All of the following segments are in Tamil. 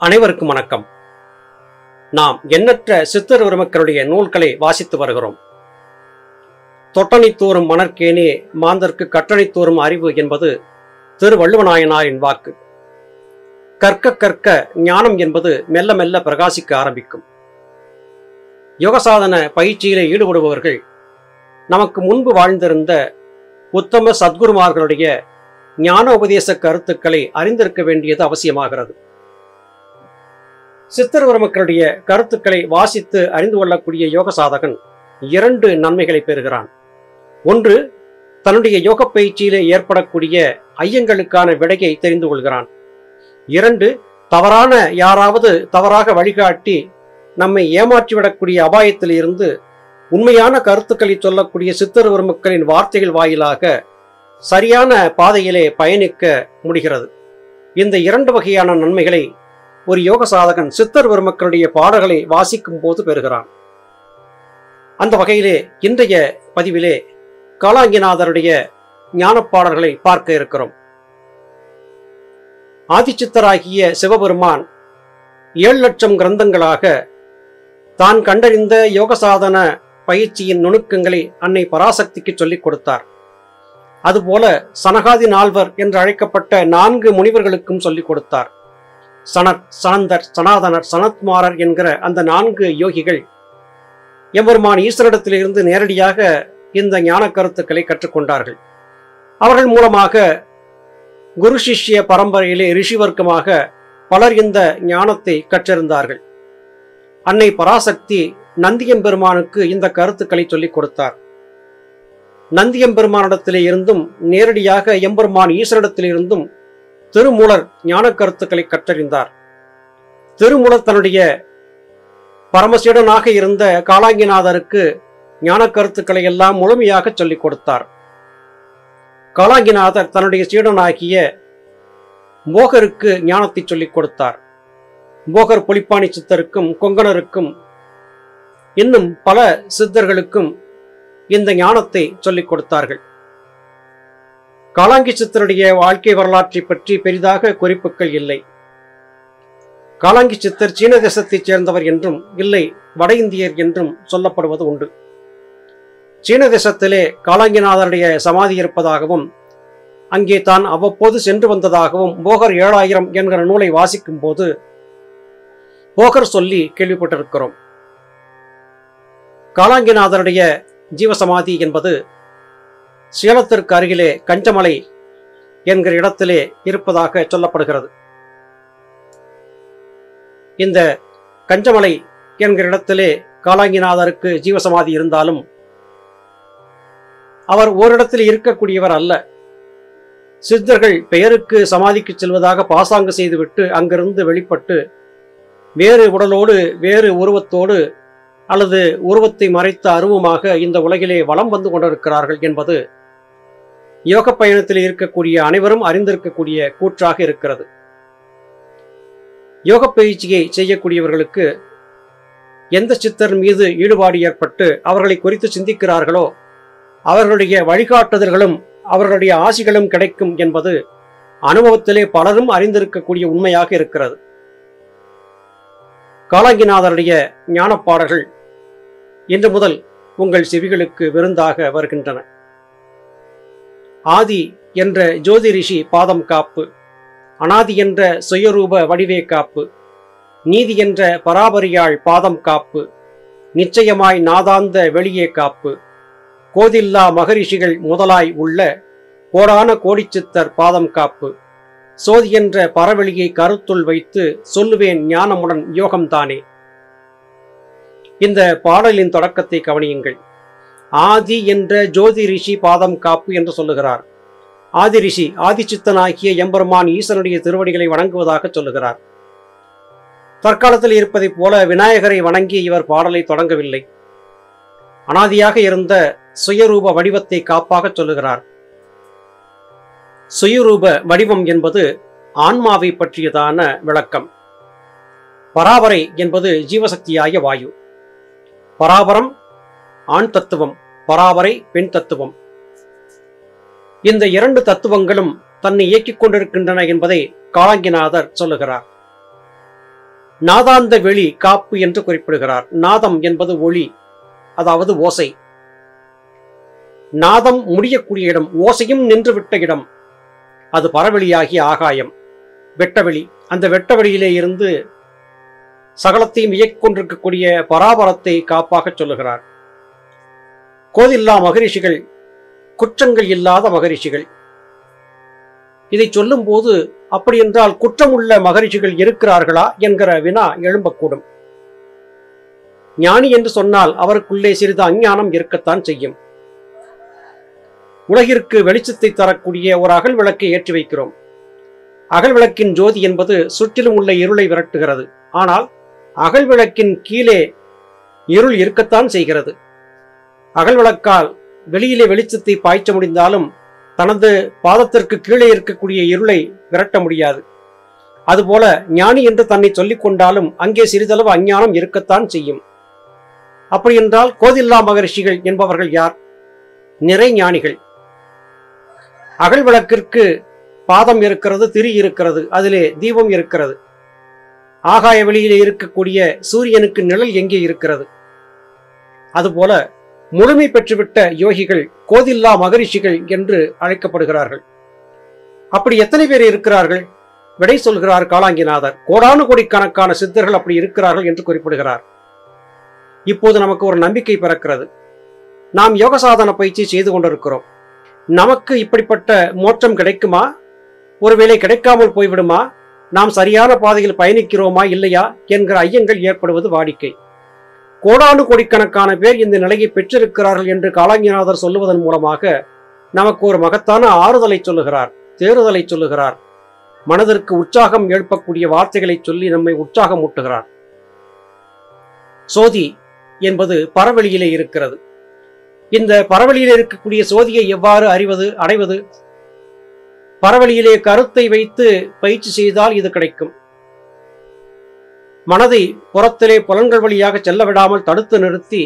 அனைவருக்கும் வணக்கம். நாம் எண்ணற்ற சித்தர் பெருமக்களுடைய நூல்களை வாசித்து வருகிறோம். தொட்டனை தோறும் மணற்கேனே மாந்தர்க்கு கட்டளை தோறும் அறிவு என்பது திருவள்ளுவநாயனாரின் வாக்கு. கற்க கற்க ஞானம் என்பது மெல்ல மெல்ல பிரகாசிக்க ஆரம்பிக்கும். யோகசாதன பயிற்சியிலே ஈடுபடுபவர்கள் நமக்கு முன்பு வாழ்ந்திருந்த உத்தம சத்குருமார்களுடைய ஞான உபதேச கருத்துக்களை அறிந்திருக்க வேண்டியது அவசியமாகிறது. சித்தர் மக்களுடைய கருத்துக்களை வாசித்து அறிந்து கொள்ளக்கூடிய யோக சாதகன் இரண்டு நன்மைகளை பெறுகிறான். ஒன்று தன்னுடைய யோக பயிற்சியிலே ஏற்படக்கூடிய ஐயங்களுக்கான விடையை தெரிந்து கொள்கிறான். இரண்டு தவறான யாராவது தவறாக வழிகாட்டி நம்மை ஏமாற்றிவிடக்கூடிய அபாயத்தில் இருந்து உண்மையான கருத்துக்களை சொல்லக்கூடிய சித்தர் மக்களின் வார்த்தைகள் வாயிலாக சரியான பாதையிலே பயணிக்க முடிகிறது. இந்த இரண்டு வகையான நன்மைகளை ஒரு யோக சாதகன் சித்தர் பெருமக்களுடைய பாடல்களை வாசிக்கும் போது பெறுகிறான். அந்த வகையிலே இன்றைய பதிவிலே காலாங்கிநாதருடைய ஞானப்பாடல்களை பார்க்க இருக்கிறோம். ஆதிச்சித்தராகிய சிவபெருமான் ஏழு லட்சம் கிரந்தங்களாக தான் கண்டறிந்த யோக சாதன பயிற்சியின் நுணுக்கங்களை அன்னை பராசக்திக்கு சொல்லிக் கொடுத்தார். அதுபோல சனகாதி நால்வர் என்று அழைக்கப்பட்ட நான்கு முனிவர்களுக்கும் சொல்லிக் கொடுத்தார். சனத் சனந்தர் சனாதனர் சனத்குமாரர் என்கிற அந்த நான்கு யோகிகள் எம்பெருமான் ஈஸ்வரிடத்திலிருந்து நேரடியாக இந்த ஞான கருத்துக்களை கற்றுக்கொண்டார்கள். அவர்கள் மூலமாக குரு சிஷ்ய பரம்பரையிலே ரிஷிவர்க்கமாக பலர் இந்த ஞானத்தை கற்றிருந்தார்கள். அன்னை பராசக்தி நந்தியம்பெருமானுக்கு இந்த கருத்துக்களை சொல்லிக் கொடுத்தார். நந்தியம்பெருமானிடத்திலே இருந்தும் நேரடியாக எம்பெருமான் ஈஸ்வரிடத்திலிருந்தும் திருமூலர் ஞான கருத்துக்களை கற்றறிந்தார். திருமூலர் தன்னுடைய பரமசீடனாக இருந்த காலாங்கிநாதருக்கு ஞான கருத்துக்களை எல்லாம் முழுமையாக சொல்லிக் கொடுத்தார். காலாங்கிநாதர் தன்னுடைய சீடனாகிய மோகருக்கு ஞானத்தை சொல்லிக் கொடுத்தார். மோகர் புலிப்பாணி சித்தருக்கும் கொங்கணருக்கும் இன்னும் பல சித்தர்களுக்கும் இந்த ஞானத்தை சொல்லிக் கொடுத்தார்கள். காலாங்கி சித்தருடைய வாழ்க்கை வரலாற்றை பற்றி பெரிதாக குறிப்புகள் இல்லை. காலாங்கி சித்தர் சீன தேசத்தைச் சேர்ந்தவர் என்றும் இல்லை வட இந்தியர் என்றும் சொல்லப்படுவது உண்டு. சீன தேசத்திலே காலாங்கிநாதருடைய சமாதி இருப்பதாகவும் அங்கே தான் அவ்வப்போது சென்று வந்ததாகவும் போகர் ஏழாயிரம் என்கிற நூலை வாசிக்கும் போது போகர் சொல்லி கேள்விப்பட்டிருக்கிறோம். காலாங்கிநாதருடைய ஜீவசமாதி என்பது சேலத்திற்கு அருகிலே கஞ்சமலை என்கிற இடத்திலே இருப்பதாக சொல்லப்படுகிறது. இந்த கஞ்சமலை என்கிற இடத்திலே காலாங்கிநாதருக்கு ஜீவசமாதி இருந்தாலும் அவர் ஓரிடத்தில் இருக்கக்கூடியவர் அல்ல. சித்தர்கள் பெயருக்கு சமாதிக்கு செல்வதாக பாசாங்கு செய்துவிட்டு அங்கிருந்து வெளிப்பட்டு வேறு உடலோடு வேறு உருவத்தோடு அல்லது உருவத்தை மறைத்த அருவமாக இந்த உலகிலே வலம் வந்து கொண்டிருக்கிறார்கள் என்பது யோக பயணத்தில் இருக்கக்கூடிய அனைவரும் அறிந்திருக்கக்கூடிய கூற்றாக இருக்கிறது. யோக பயிற்சியை செய்யக்கூடியவர்களுக்கு எந்த சித்தர் மீது ஈடுபாடு ஏற்பட்டு அவர்களை குறித்து சிந்திக்கிறார்களோ அவர்களுடைய வழிகாட்டுதல்களும் அவர்களுடைய ஆசிகளும் கிடைக்கும் என்பது அனுபவத்திலே பலரும் அறிந்திருக்கக்கூடிய உண்மையாக இருக்கிறது. காலாங்கிநாதருடைய ஞானப்பாடல்கள் இன்று முதல் உங்கள் செவிகளுக்கு விருந்தாக வருகின்றன. ஆதி என்ற ஜோதி ரிஷி பாதம் காப்பு அனாதி என்ற சுயரூப வடிவே காப்பு நீதி என்ற பராபரியாள் பாதம் காப்பு நிச்சயமாய் நாதாந்த வெளியே காப்பு. கோதில்லா மகரிஷிகள் முதலாய் உள்ள கோடான கோடிச்சித்தர் பாதம் காப்பு. சோதி என்ற பரவெளியை கருத்துள் வைத்து சொல்லுவேன் ஞானமுடன் யோகம்தானே. இந்த பாடலின் தொடக்கத்தை கவனியுங்கள். ஆதி என்ற ஜோதி ரிஷி பாதம் காப்பு என்று சொல்லுகிறார். ஆதி ரிஷி ஆதிச்சித்தனாகிய எம்பெருமான் ஈசனுடைய திருவடிகளை வணங்குவதாக சொல்லுகிறார். தற்காலத்தில் இருப்பதைப் போல விநாயகரை வணங்கி இவர் பாடலை தொடங்கவில்லை. அனாதியாக இருந்த சுயரூப வடிவத்தை காப்பாக சொல்லுகிறார். சுயரூப வடிவம் என்பது ஆன்மாவை பற்றியதான விளக்கம். பராபரை என்பது ஜீவசக்தியாகிய வாயு. பராபரம் ஆண் தத்துவம் பராபரை பெண் தத்துவம். இந்த இரண்டு தத்துவங்களும் தன்னை இயக்கிக் கொண்டிருக்கின்றன என்பதை காளாங்கிநாதர் சொல்லுகிறார். நாதாந்த வெளி காப்பு என்று குறிப்பிடுகிறார். நாதம் என்பது ஒளி அதாவது ஓசை. நாதம் முடியக்கூடிய இடம் ஓசையும் நின்றுவிட்ட இடம். அது பரவெளியாகிய ஆகாயம். வெட்டவெளி அந்த வெட்டவெளியிலே இருந்து சகலத்தையும் இயக்கிக் கொண்டிருக்கக்கூடிய பராபரத்தை காப்பாக சொல்லுகிறார். கோதில்லா மகரிஷிகள் குற்றங்கள் இல்லாத மகரிஷிகள். இதை சொல்லும் போது குற்றமுள்ள மகரிஷிகள் இருக்கிறார்களா என்கிற வினா எழும்பக்கூடும். ஞானி என்று சொன்னால் அவருக்குள்ளே சிறிது அஞ்ஞானம் இருக்கத்தான் செய்யும். உலகிற்கு வெளிச்சத்தை தரக்கூடிய ஒரு அகல் விளக்கை ஏற்றி வைக்கிறோம். அகல் விளக்கின் ஜோதி என்பது சுற்றிலும் உள்ள இருளை விரட்டுகிறது. ஆனால் அகல் விளக்கின் கீழே இருள் இருக்கத்தான் செய்கிறது. அகல் விளக்கால் வெளியிலே வெளிச்சத்தை பாய்ச்ச முடிந்தாலும் தனது பாதத்திற்கு கீழே இருக்கக்கூடிய இருளை விரட்ட முடியாது. அதுபோல ஞானி என்று தன்னை சொல்லிக் கொண்டாலும் அங்கே சிறிதளவு அஞ்ஞானம் இருக்கத்தான் செய்யும். அப்படி என்றால் கோதில்லா மகரிஷிகள் என்பவர்கள் யார்? நிறை ஞானிகள். அகல் விளக்கிற்கு பாதம் இருக்கிறது திரி இருக்கிறது அதிலே தீபம் இருக்கிறது. ஆகாய வெளியிலே இருக்கக்கூடிய சூரியனுக்கு நிழல் எங்கே இருக்கிறது? அதுபோல முழுமை பெற்றுவிட்ட யோகிகள் கோதில்லா மகரிஷிகள் என்று அழைக்கப்படுகிறார்கள். அப்படி எத்தனை பேர் இருக்கிறார்கள்? விடை சொல்கிறார் காலாங்கிநாதர் கோடானு கோடிக்கணக்கான சித்தர்கள் அப்படி இருக்கிறார்கள் என்று குறிப்பிடுகிறார். இப்போது நமக்கு ஒரு நம்பிக்கை பிறக்கிறது. நாம் யோக சாதன பயிற்சி செய்து கொண்டிருக்கிறோம். நமக்கு இப்படிப்பட்ட மோட்சம் கிடைக்குமா? ஒருவேளை கிடைக்காமல் போய்விடுமா? நாம் சரியான பாதையில் பயணிக்கிறோமா இல்லையா? என்கிற ஐயங்கள் ஏற்படுவது வாடிக்கை. கோடானு கோடிக்கணக்கான பேர் இந்த நிலையை பெற்றிருக்கிறார்கள் என்று காலாங்கிநாதர் சொல்லுவதன் மூலமாக நமக்கு ஒரு மகத்தான ஆறுதலை சொல்லுகிறார் தேறுதலை சொல்லுகிறார். மனதிற்கு உற்சாகம் எழுப்பக்கூடிய வார்த்தைகளை சொல்லி நம்மை உற்சாகம் ஊட்டுகிறார். சோதி என்பது பரவெளியிலே இருக்கிறது. இந்த பரவெளியில் இருக்கக்கூடிய சோதியை எவ்வாறு அறிவது அடைவது? பரவெளியிலே கருத்தை வைத்து பயிற்சி செய்தால் இது கிடைக்கும். மனதை புறத்திலே புலன்கள் வழியாக செல்ல விடாமல் தடுத்து நிறுத்தி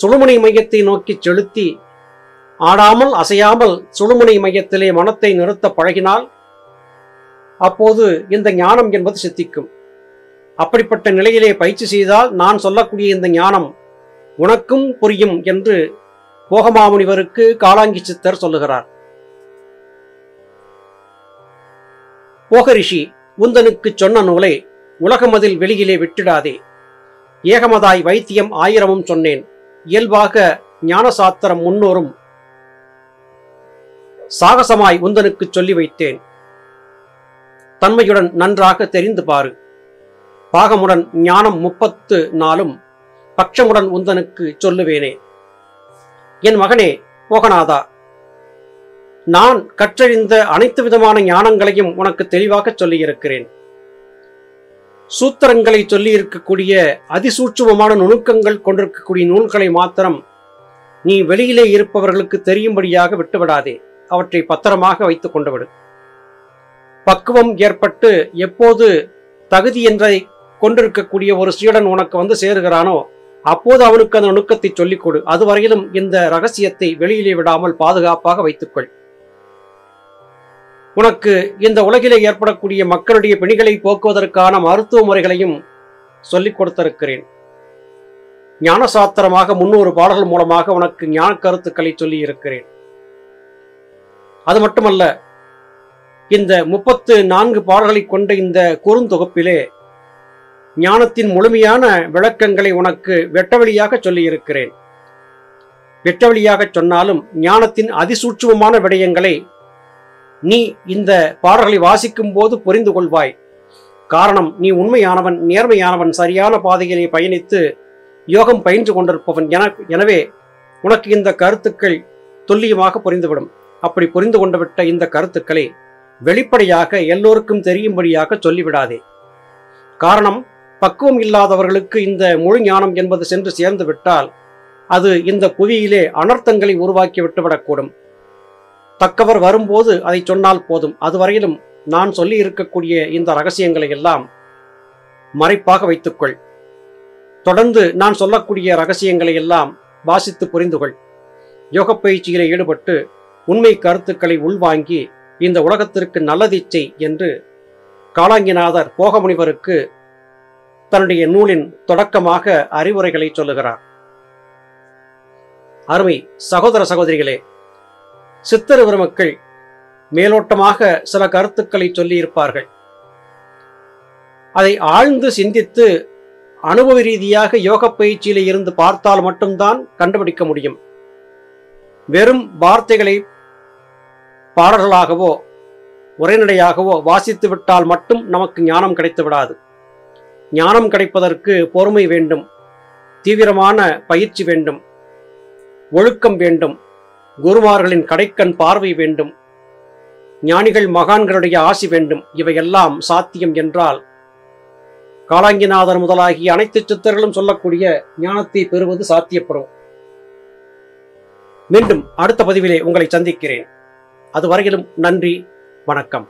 சுழுமுனை மையத்தை நோக்கி செலுத்தி ஆடாமல் அசையாமல் சுழுமுனை மையத்திலே மனத்தை நிறுத்த பழகினால் அப்போது இந்த ஞானம் என்பது சித்திக்கும். அப்படிப்பட்ட நிலையிலே பயிற்சி செய்தால் நான் சொல்லக்கூடிய இந்த ஞானம் உனக்கும் புரியும் என்று போகமாமுனிவருக்கு காலாங்கி சித்தர் சொல்லுகிறார். போகரிஷி உந்தனுக்கு சொன்ன நூலை உலகமதில் வெளியிலே விட்டிடாதே. ஏகமதாய் வைத்தியம் ஆயிரமும் சொன்னேன். இயல்பாக ஞானசாத்திரம் முன்னோரும் சாகசமாய் உந்தனுக்கு சொல்லி வைத்தேன். தன்மையுடன் நன்றாக தெரிந்து பாரு. பாகமுடன் ஞானம் முப்பத்து நாளும் பட்சமுடன் உந்தனுக்கு சொல்லுவேனே. என் மகனே போகநாதா நான் கற்றறிந்த அனைத்து விதமான ஞானங்களையும் உனக்கு தெளிவாக சொல்லியிருக்கிறேன். சூத்திரங்களை சொல்லி இருக்கக்கூடிய அதிசூட்சுமமான நுணுக்கங்கள் கொண்டிருக்கக்கூடிய நூல்களை மாத்திரம் நீ வெளியிலே இருப்பவர்களுக்கு தெரியும்படியாக விட்டுவிடாதே. அவற்றை பத்திரமாக வைத்துக் கொண்டு விடு பக்குவம் ஏற்பட்டு எப்போது தகுதி என்றை கொண்டிருக்கக்கூடிய ஒரு சீடன் உனக்கு வந்து சேருகிறானோ அப்போது அவனுக்கு அந்த நுணுக்கத்தை சொல்லிக் கொடு. அதுவரையிலும் இந்த ரகசியத்தை வெளியிலே விடாமல் பாதுகாப்பாக வைத்துக்கொள். உனக்கு இந்த உலகிலே ஏற்படக்கூடிய மக்களுடைய பிணிகளை போக்குவதற்கான மருத்துவ முறைகளையும் சொல்லிக் கொடுத்திருக்கிறேன். ஞானசாத்திரமாக முன்னூறு பாடல்கள் மூலமாக உனக்கு ஞான கருத்துக்களை சொல்லி இருக்கிறேன் அது மட்டுமல்ல இந்த முப்பத்து நான்கு பாடல்களை கொண்ட இந்த குறுந்தொகுப்பிலே ஞானத்தின் முழுமையான விளக்கங்களை உனக்கு வெட்டவெளியாக சொல்லியிருக்கிறேன். வெட்டவெளியாக சொன்னாலும் ஞானத்தின் அதிசூட்சமமான விடயங்களை நீ இந்த பாடல்களை வாசிக்கும் போது புரிந்து கொள்வாய். காரணம் நீ உண்மையானவன் நேர்மையானவன் சரியான பாதையிலே பயணித்து யோகம் பயின்று கொண்டிருப்பவன். என எனவே உனக்கு இந்த கருத்துக்கள் துல்லியமாக புரிந்துவிடும். அப்படி புரிந்து கொண்டுவிட்ட இந்த கருத்துக்களை வெளிப்படையாக எல்லோருக்கும் தெரியும்படியாக சொல்லிவிடாதே. காரணம் பக்குவம் இல்லாதவர்களுக்கு இந்த முழு ஞானம் என்பது சென்று சேர்ந்து விட்டால் அது இந்த புவியிலே அனர்த்தங்களை உருவாக்கி விட்டுவிடக்கூடும் தக்கவர் வரும்போது அதை சொன்னால் போதும். அதுவரையிலும் நான் சொல்லி இருக்கக்கூடிய இந்த ரகசியங்களை எல்லாம் மறைப்பாக வைத்துக்கொள். தொடர்ந்து நான் சொல்லக்கூடிய ரகசியங்களை எல்லாம் வாசித்து புரிந்துகொள். யோக பயிற்சியிலே ஈடுபட்டு உண்மை கருத்துக்களை உள்வாங்கி இந்த உலகத்திற்கு நல்லதிச்சை என்று காளாங்கிநாதர் போகமுனிவருக்கு தன்னுடைய நூலின் தொடக்கமாக அறிவுரைகளை சொல்லுகிறார். அருமை சகோதர சகோதரிகளே சித்தர் பெருமக்கள் மேலோட்டமாக சில கருத்துக்களை சொல்லியிருப்பார்கள். அதை ஆழ்ந்து சிந்தித்து அனுபவ ரீதியாக யோக பயிற்சியில இருந்து பார்த்தால் மட்டும்தான் கண்டுபிடிக்க முடியும். வெறும் வார்த்தைகளை பாடல்களாகவோ உரைநடையாகவோ வாசித்து விட்டால் மட்டும் நமக்கு ஞானம் கிடைத்து விடாது. ஞானம் கிடைப்பதற்கு பொறுமை வேண்டும் தீவிரமான பயிற்சி வேண்டும் ஒழுக்கம் வேண்டும். குருமார்களின் கடைக்கண் பார்வை வேண்டும். ஞானிகள் மகான்களுடைய ஆசி வேண்டும். இவையெல்லாம் சாத்தியம் என்றால் காலாங்கிநாதர் முதலாகிய அனைத்து சித்தர்களும் சொல்லக்கூடிய ஞானத்தை பெறுவது சாத்தியப்படும். மீண்டும் அடுத்த பதிவிலே உங்களை சந்திக்கிறேன். அதுவரையிலும் நன்றி வணக்கம்.